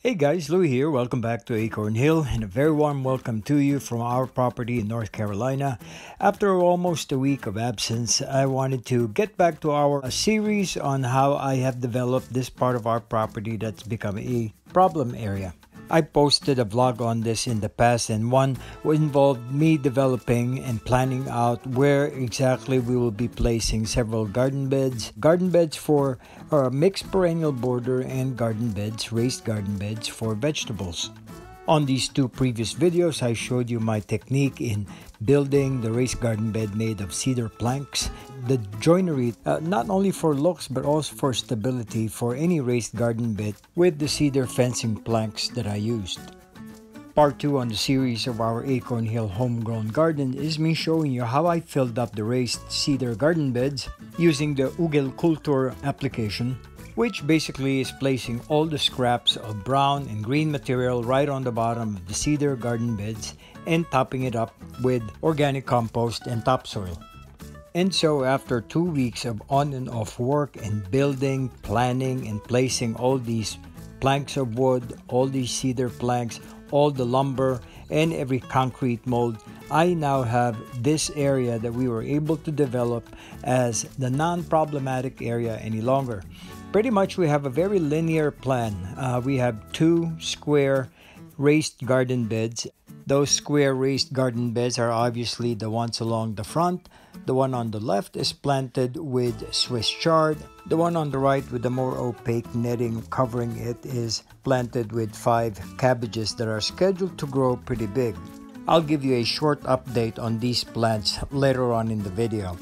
Hey guys, Louie here. Welcome back to Acorn Hill and a very warm welcome to you from our property in North Carolina. After almost a week of absence, I wanted to get back to our series on how I have developed this part of our property that's become a problem area. I posted a vlog on this in the past, and one involved me developing and planning out where exactly we will be placing several garden beds. Garden beds for a mixed perennial border, and garden beds, raised garden beds for vegetables. On these two previous videos, I showed you my technique in building the raised garden bed made of cedar planks. The joinery, uh, not only for looks but also for stability for any raised garden bed with the cedar fencing planks that I used. Part 2 on the series of our Acorn Hill homegrown garden is me showing you how I filled up the raised cedar garden beds using the Hugelkultur application which basically is placing all the scraps of brown and green material right on the bottom of the cedar garden beds and topping it up with organic compost and topsoil. And so, after two weeks of on and off work and building, planning, and placing all these planks of wood, all these cedar planks, all the lumber, and every concrete mold, I now have this area that we were able to develop as the non problematic area any longer pretty much we have a very linear plan. Uh, we have two square raised garden beds. Those square raised garden beds are obviously the ones along the front. The one on the left is planted with Swiss chard. The one on the right with the more opaque netting covering it is planted with five cabbages that are scheduled to grow pretty big. I'll give you a short update on these plants later on in the video.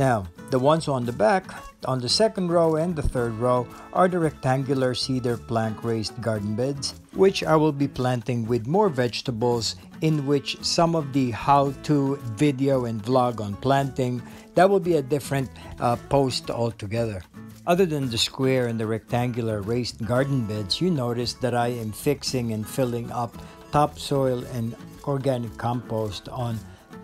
Now, the ones on the back, on the second row and the third row, are the rectangular cedar plank raised garden beds, which I will be planting with more vegetables in which some of the how-to video and vlog on planting, that will be a different uh, post altogether. Other than the square and the rectangular raised garden beds, you notice that I am fixing and filling up topsoil and organic compost on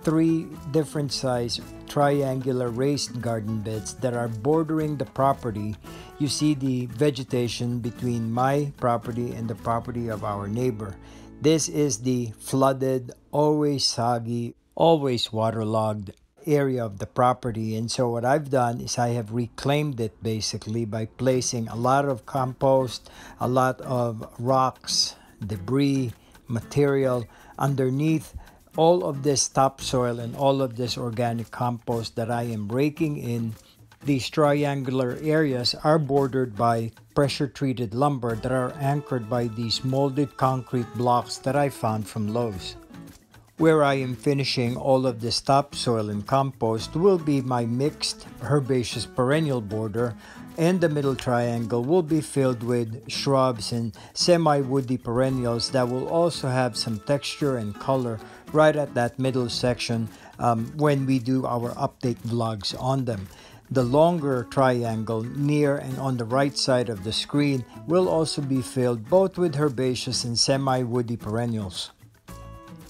three different size triangular raised garden beds that are bordering the property. You see the vegetation between my property and the property of our neighbor. This is the flooded, always soggy, always waterlogged area of the property. And so, what I've done is I have reclaimed it basically by placing a lot of compost, a lot of rocks, debris, material underneath all of this topsoil and all of this organic compost that I am raking in, these triangular areas are bordered by pressure treated lumber that are anchored by these molded concrete blocks that I found from Lowe's. Where I am finishing all of this topsoil and compost will be my mixed herbaceous perennial border and the middle triangle will be filled with shrubs and semi-woody perennials that will also have some texture and color right at that middle section um, when we do our update vlogs on them. The longer triangle near and on the right side of the screen will also be filled both with herbaceous and semi-woody perennials.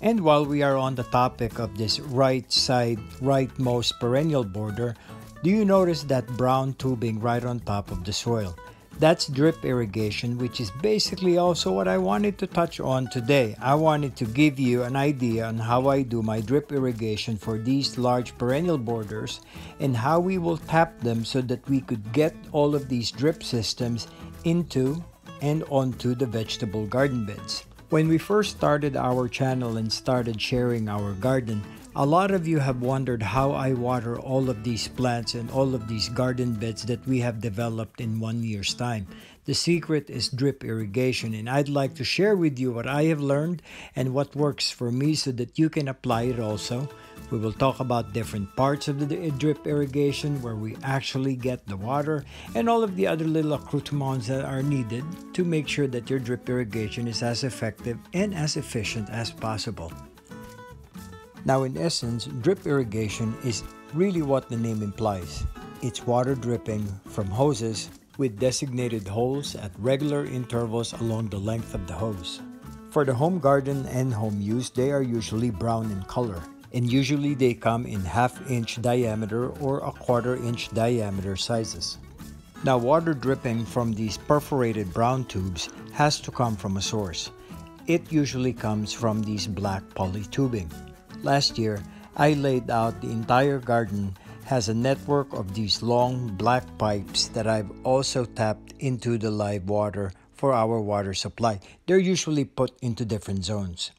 And while we are on the topic of this right side, rightmost perennial border, do you notice that brown tubing right on top of the soil? That's drip irrigation, which is basically also what I wanted to touch on today. I wanted to give you an idea on how I do my drip irrigation for these large perennial borders and how we will tap them so that we could get all of these drip systems into and onto the vegetable garden beds. When we first started our channel and started sharing our garden, a lot of you have wondered how I water all of these plants and all of these garden beds that we have developed in one year's time. The secret is drip irrigation, and I'd like to share with you what I have learned and what works for me so that you can apply it also. We will talk about different parts of the drip irrigation where we actually get the water and all of the other little accoutrements that are needed to make sure that your drip irrigation is as effective and as efficient as possible. Now, in essence, drip irrigation is really what the name implies. It's water dripping from hoses with designated holes at regular intervals along the length of the hose. For the home garden and home use, they are usually brown in color, and usually they come in half inch diameter or a quarter inch diameter sizes. Now water dripping from these perforated brown tubes has to come from a source. It usually comes from these black poly tubing. Last year, I laid out the entire garden has a network of these long black pipes that I've also tapped into the live water for our water supply. They're usually put into different zones.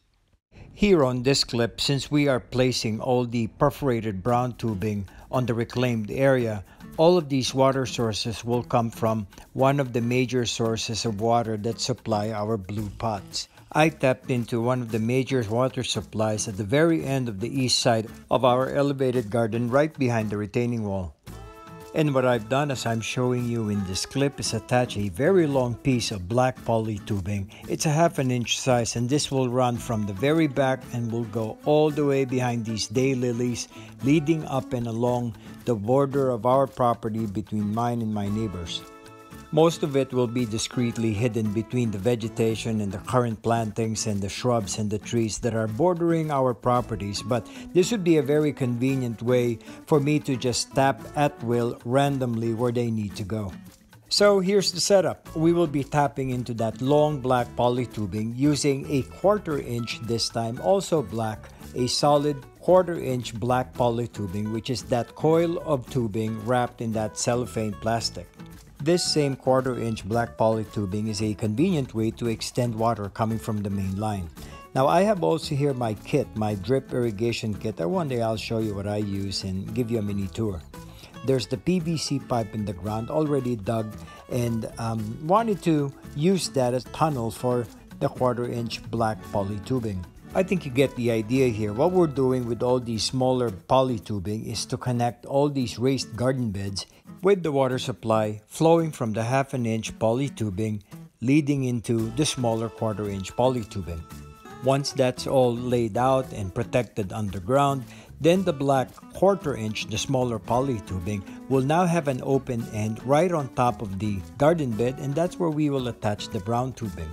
Here on this clip, since we are placing all the perforated brown tubing on the reclaimed area, all of these water sources will come from one of the major sources of water that supply our blue pots. I tapped into one of the major water supplies at the very end of the east side of our elevated garden right behind the retaining wall. And what I've done as I'm showing you in this clip is attach a very long piece of black poly tubing. It's a half an inch size and this will run from the very back and will go all the way behind these daylilies leading up and along the border of our property between mine and my neighbors. Most of it will be discreetly hidden between the vegetation and the current plantings and the shrubs and the trees that are bordering our properties, but this would be a very convenient way for me to just tap at will randomly where they need to go. So here's the setup. We will be tapping into that long black poly tubing using a quarter inch this time, also black, a solid quarter inch black poly tubing, which is that coil of tubing wrapped in that cellophane plastic. This same quarter inch black poly tubing is a convenient way to extend water coming from the main line. Now I have also here my kit, my drip irrigation kit. And one day I'll show you what I use and give you a mini tour. There's the PVC pipe in the ground already dug and um, wanted to use that as tunnel for the quarter inch black poly tubing. I think you get the idea here. What we're doing with all these smaller poly tubing is to connect all these raised garden beds with the water supply flowing from the half an inch poly tubing leading into the smaller quarter inch poly tubing. Once that's all laid out and protected underground, then the black quarter inch, the smaller poly tubing, will now have an open end right on top of the garden bed and that's where we will attach the brown tubing.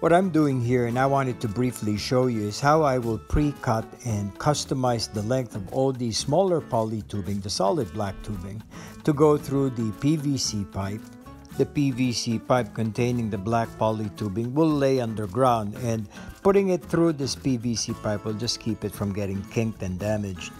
What I'm doing here and I wanted to briefly show you is how I will pre-cut and customize the length of all these smaller poly tubing, the solid black tubing, to go through the PVC pipe. The PVC pipe containing the black poly tubing will lay underground and putting it through this PVC pipe will just keep it from getting kinked and damaged.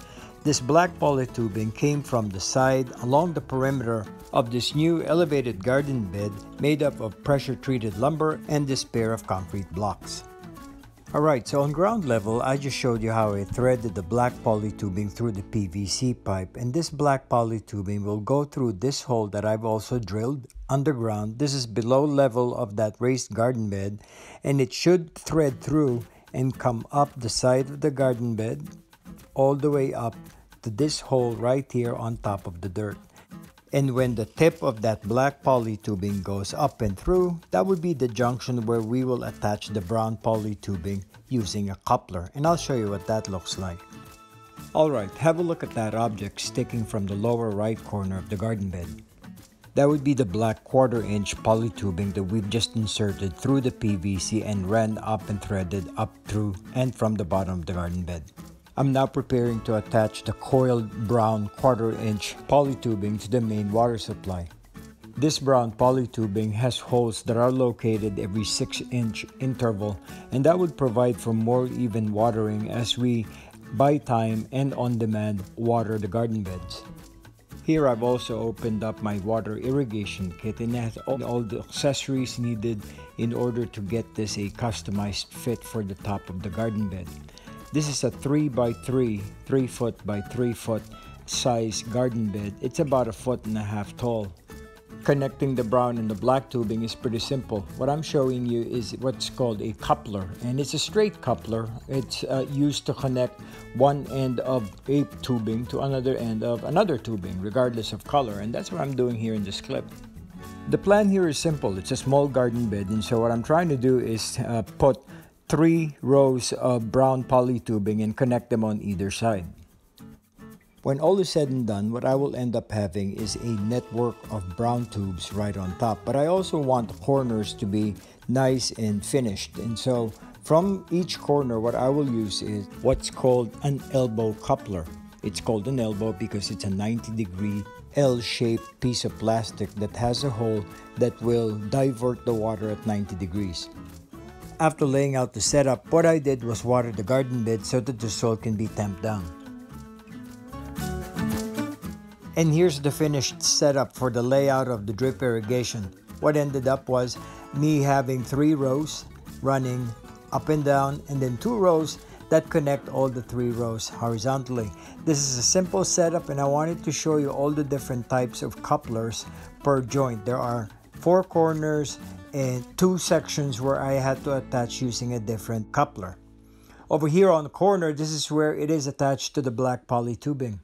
This black poly tubing came from the side along the perimeter of this new elevated garden bed made up of pressure treated lumber and this pair of concrete blocks. Alright, so on ground level, I just showed you how I threaded the black poly tubing through the PVC pipe and this black poly tubing will go through this hole that I've also drilled underground. This is below level of that raised garden bed and it should thread through and come up the side of the garden bed all the way up to this hole right here on top of the dirt. And when the tip of that black poly tubing goes up and through, that would be the junction where we will attach the brown poly tubing using a coupler. And I'll show you what that looks like. Alright, have a look at that object sticking from the lower right corner of the garden bed. That would be the black quarter inch poly tubing that we've just inserted through the PVC and ran up and threaded up through and from the bottom of the garden bed. I'm now preparing to attach the coiled brown quarter inch polytubing to the main water supply. This brown polytubing has holes that are located every 6 inch interval and that would provide for more even watering as we by time and on demand water the garden beds. Here I've also opened up my water irrigation kit and has all the accessories needed in order to get this a customized fit for the top of the garden bed. This is a 3 by 3, 3 foot by 3 foot size garden bed. It's about a foot and a half tall. Connecting the brown and the black tubing is pretty simple. What I'm showing you is what's called a coupler and it's a straight coupler. It's uh, used to connect one end of a tubing to another end of another tubing regardless of color and that's what I'm doing here in this clip. The plan here is simple. It's a small garden bed and so what I'm trying to do is uh, put three rows of brown poly tubing and connect them on either side. When all is said and done, what I will end up having is a network of brown tubes right on top. But I also want the corners to be nice and finished. And so from each corner, what I will use is what's called an elbow coupler. It's called an elbow because it's a 90 degree L-shaped piece of plastic that has a hole that will divert the water at 90 degrees. After laying out the setup, what I did was water the garden bed so that the soil can be tamped down. And here's the finished setup for the layout of the drip irrigation. What ended up was me having three rows running up and down and then two rows that connect all the three rows horizontally. This is a simple setup and I wanted to show you all the different types of couplers per joint. There are four corners and two sections where I had to attach using a different coupler. Over here on the corner, this is where it is attached to the black poly tubing.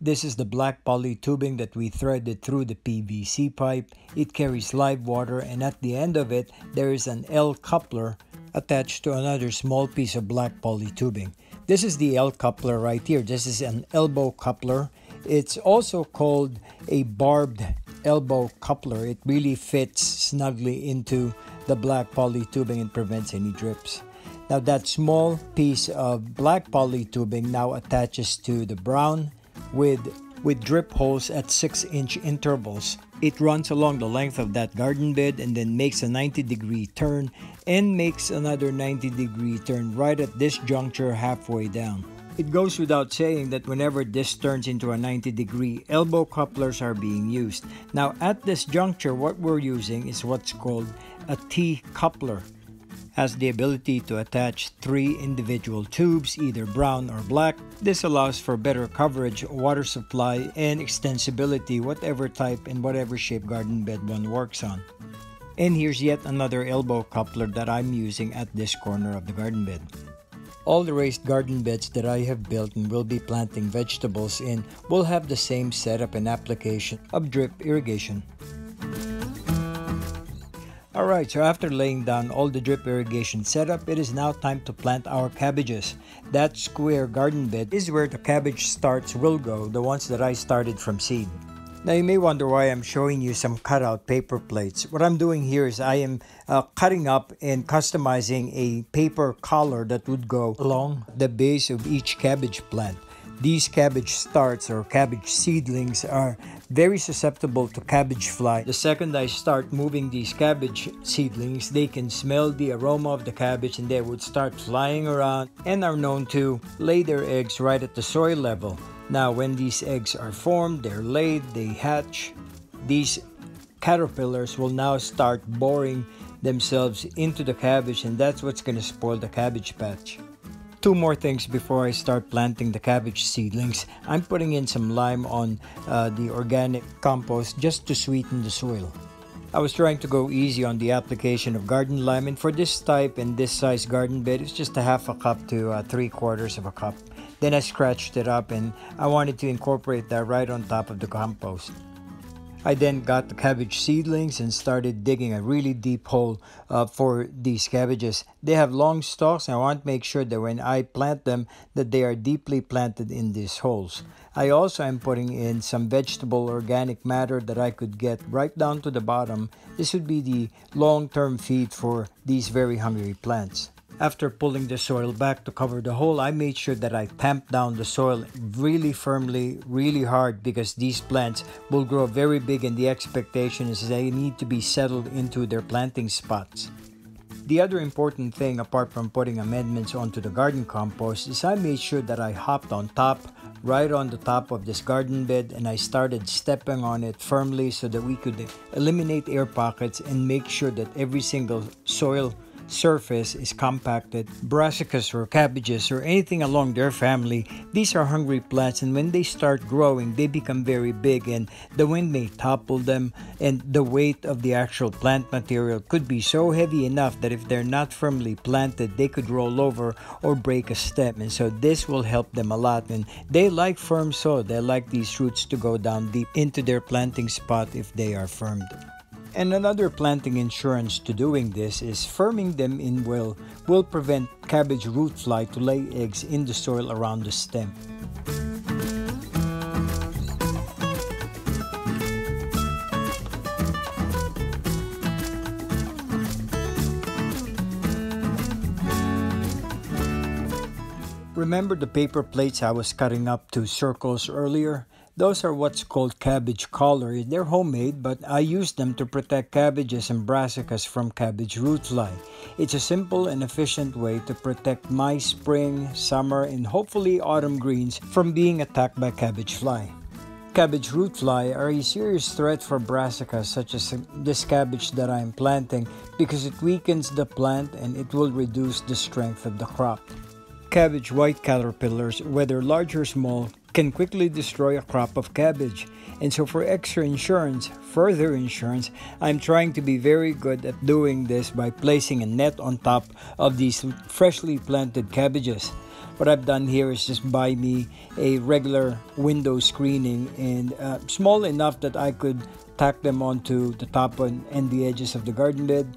This is the black poly tubing that we threaded through the PVC pipe. It carries live water and at the end of it, there is an L coupler attached to another small piece of black poly tubing. This is the L coupler right here. This is an elbow coupler. It's also called a barbed elbow coupler. It really fits snugly into the black poly tubing and prevents any drips. Now that small piece of black poly tubing now attaches to the brown with with drip holes at 6 inch intervals. It runs along the length of that garden bed and then makes a 90 degree turn and makes another 90 degree turn right at this juncture halfway down. It goes without saying that whenever this turns into a 90 degree, elbow couplers are being used. Now at this juncture, what we're using is what's called a T coupler has the ability to attach three individual tubes, either brown or black. This allows for better coverage, water supply, and extensibility, whatever type and whatever shape garden bed one works on. And here's yet another elbow coupler that I'm using at this corner of the garden bed. All the raised garden beds that I have built and will be planting vegetables in will have the same setup and application of drip irrigation. Alright, so after laying down all the drip irrigation setup, it is now time to plant our cabbages. That square garden bed is where the cabbage starts will go, the ones that I started from seed. Now you may wonder why I'm showing you some cutout paper plates. What I'm doing here is I am uh, cutting up and customizing a paper collar that would go along the base of each cabbage plant. These cabbage starts or cabbage seedlings are very susceptible to cabbage fly. The second I start moving these cabbage seedlings, they can smell the aroma of the cabbage and they would start flying around and are known to lay their eggs right at the soil level. Now, when these eggs are formed, they're laid, they hatch. These caterpillars will now start boring themselves into the cabbage, and that's what's going to spoil the cabbage patch. Two more things before I start planting the cabbage seedlings. I'm putting in some lime on uh, the organic compost just to sweeten the soil. I was trying to go easy on the application of garden lime and for this type and this size garden bed it's just a half a cup to uh, three quarters of a cup. Then I scratched it up and I wanted to incorporate that right on top of the compost. I then got the cabbage seedlings and started digging a really deep hole uh, for these cabbages. They have long stalks and I want to make sure that when I plant them that they are deeply planted in these holes. I also am putting in some vegetable organic matter that I could get right down to the bottom. This would be the long-term feed for these very hungry plants. After pulling the soil back to cover the hole, I made sure that I tamped down the soil really firmly, really hard because these plants will grow very big and the expectation is they need to be settled into their planting spots. The other important thing apart from putting amendments onto the garden compost is I made sure that I hopped on top, right on the top of this garden bed and I started stepping on it firmly so that we could eliminate air pockets and make sure that every single soil surface is compacted, brassicas or cabbages or anything along their family, these are hungry plants and when they start growing, they become very big and the wind may topple them and the weight of the actual plant material could be so heavy enough that if they're not firmly planted, they could roll over or break a stem. And so this will help them a lot and they like firm soil. They like these roots to go down deep into their planting spot if they are firmed. And another planting insurance to doing this is firming them in well will prevent cabbage root fly to lay eggs in the soil around the stem. Remember the paper plates I was cutting up to circles earlier? Those are what's called cabbage collar. They're homemade, but I use them to protect cabbages and brassicas from cabbage root fly. It's a simple and efficient way to protect my spring, summer, and hopefully autumn greens from being attacked by cabbage fly. Cabbage root fly are a serious threat for brassicas such as this cabbage that I am planting because it weakens the plant and it will reduce the strength of the crop. Cabbage white caterpillars, whether large or small, can quickly destroy a crop of cabbage. And so, for extra insurance, further insurance, I'm trying to be very good at doing this by placing a net on top of these freshly planted cabbages. What I've done here is just buy me a regular window screening and uh, small enough that I could tack them onto the top and, and the edges of the garden bed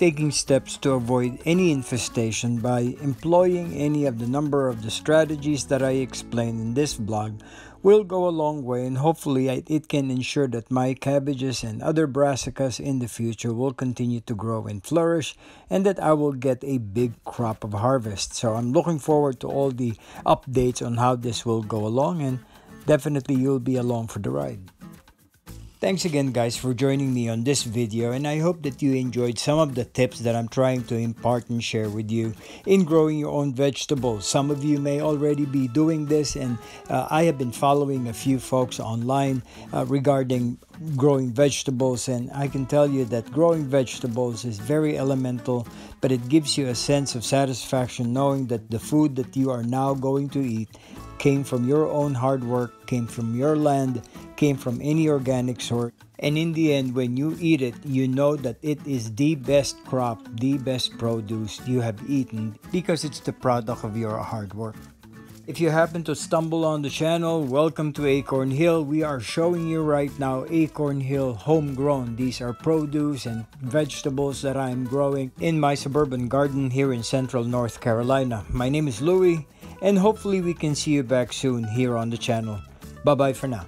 taking steps to avoid any infestation by employing any of the number of the strategies that I explain in this blog will go a long way and hopefully it can ensure that my cabbages and other brassicas in the future will continue to grow and flourish and that I will get a big crop of harvest. So I'm looking forward to all the updates on how this will go along and definitely you'll be along for the ride. Thanks again guys for joining me on this video and I hope that you enjoyed some of the tips that I'm trying to impart and share with you in growing your own vegetables. Some of you may already be doing this and uh, I have been following a few folks online uh, regarding growing vegetables and I can tell you that growing vegetables is very elemental but it gives you a sense of satisfaction knowing that the food that you are now going to eat came from your own hard work, came from your land, came from any organic source. And in the end, when you eat it, you know that it is the best crop, the best produce you have eaten because it's the product of your hard work. If you happen to stumble on the channel, welcome to Acorn Hill. We are showing you right now Acorn Hill homegrown. These are produce and vegetables that I'm growing in my suburban garden here in central North Carolina. My name is Louie and hopefully we can see you back soon here on the channel. Bye bye for now.